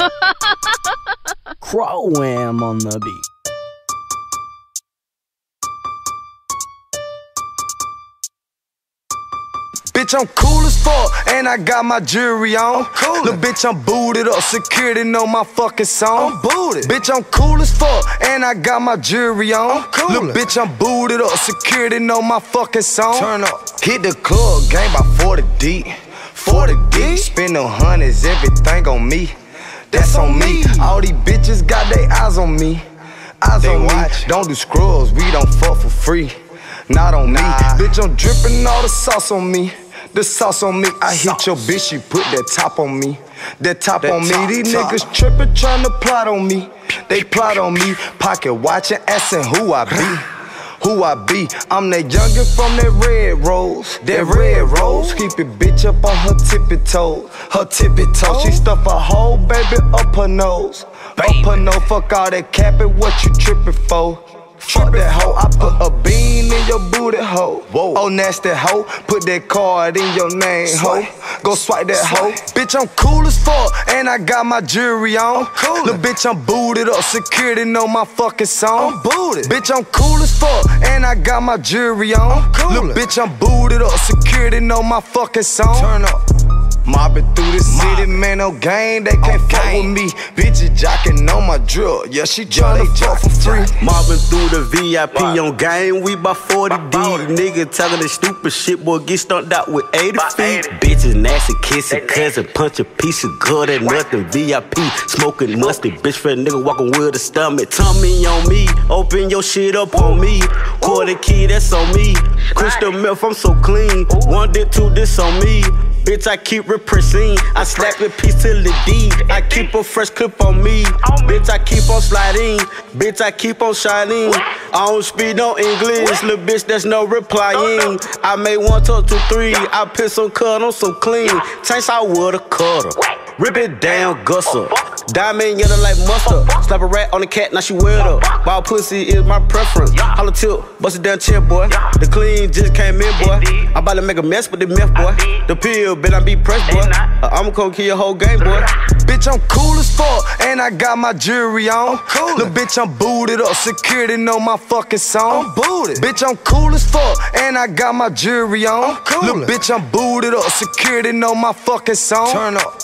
Crow Wham on the beat. Bitch, I'm cool as fuck, and I got my jewelry on. coolin'. Look, bitch, I'm booted up, security know my fucking song. I'm booted. Bitch, I'm cool as fuck, and I got my jewelry on. I'm coolin'. Look, bitch, I'm booted up, security know my fucking song. Turn up. Hit the club, game by 40 deep. 40 deep, spend them hundreds, everything on me. On me. All these bitches got their eyes on me. Eyes They on watch. me. Don't do scrubs, we don't fuck for free. Not on Nah. me. Bitch, I'm dripping all the sauce on me. The sauce on me. I hit your bitch, she put that top on me. That top That on top, me. These top. niggas tripping, trying to plot on me. They plot on me. Pocket watching, asking who I be. Who I be, I'm that youngin' from that red rose, that red rose. Keep it bitch up on her tippy toe, her tippy toe. She stuff a whole baby up her nose, up her nose. Fuck all that capping, what you trippin' for? Fuck that hoe, I put a bean in your booty hoe. Whoa. Oh nasty hoe, put that card in your name hoe. Go swipe that hoe. Bitch, I'm cool as fuck, and I got my jewelry on. coolin'. Look, bitch, I'm booted up, security know my fucking song. I'm booted. Bitch, I'm cool as fuck, and I got my jewelry on. Coolin'. Look, bitch, I'm booted up, security know my fucking song. Turn up. Mobbing through the city, man, no gang, they can't On fuck with me. Bitches jocking on my drill, yeah, she tryna fuck for free. Mobbing through the VIP on game, we by 40 D. Nigga talking that stupid shit, boy, get stumped out with 80 By feet. 80. Bitches nasty, kissing, cousin, punch a piece of good and nothing. VIP, smoking musty, bitch friend nigga walking with a stomach. Tummy on me, open your shit up on me. Quarter key, that's on me. Crystal milk, I'm so clean. One dick, two, this on me. Bitch, I keep repressing. I slap a piece till the D. I keep a fresh clip on me. Bitch, I keep on sliding. Bitch, I keep on shining. I don't speak no English. Little bitch, there's no replying. I made one talk to three. I piss on cut, I'm so clean. Change out with a cutter. Rip it down, gusser. Diamond yellow like mustard. Slap a rat on the cat, now she weird up. Ball pussy is my preference. Holla tip, bust it down chin, boy. The clean just came in, boy. I'm about to make a mess with the myth, boy. The pill, bet I be pressed, boy. Uh, I'ma come kill your whole game, boy. Bitch, I'm cool as fuck, and I got my jewelry on. coolin'. Look, bitch, I'm booted up, security know my fucking song. I'm booted. Bitch, I'm cool as fuck, and I got my jewelry on. I'm coolin'. Look, bitch, I'm booted up, security know my fucking song. Turn up.